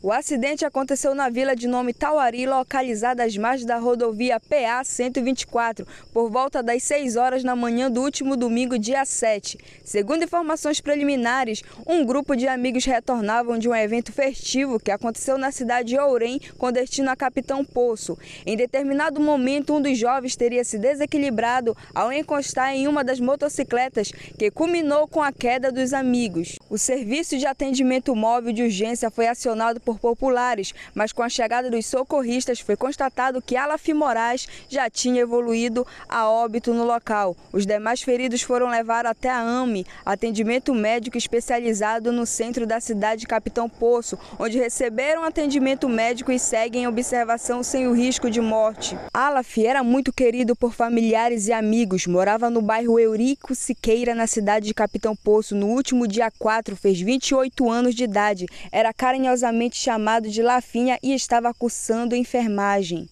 O acidente aconteceu na vila de nome Tauari, localizada às margens da rodovia PA 124, por volta das 6 horas da manhã do último domingo, dia 7. Segundo informações preliminares, um grupo de amigos retornavam de um evento festivo que aconteceu na cidade de Ourém, com destino a Capitão Poço. Em determinado momento, um dos jovens teria se desequilibrado ao encostar em uma das motocicletas, que culminou com a queda dos amigos. O serviço de atendimento móvel de urgência foi acionado por populares, mas com a chegada dos socorristas foi constatado que Alafi Moraes já tinha evoluído a óbito no local. Os demais feridos foram levados até a AME, atendimento médico especializado no centro da cidade de Capitão Poço, onde receberam atendimento médico e seguem em observação sem o risco de morte. Alaf era muito querido por familiares e amigos, morava no bairro Eurico Siqueira, na cidade de Capitão Poço. No último dia 4, fez 28 anos de idade. Era carinhosamente chamado de Lafinha e estava cursando enfermagem.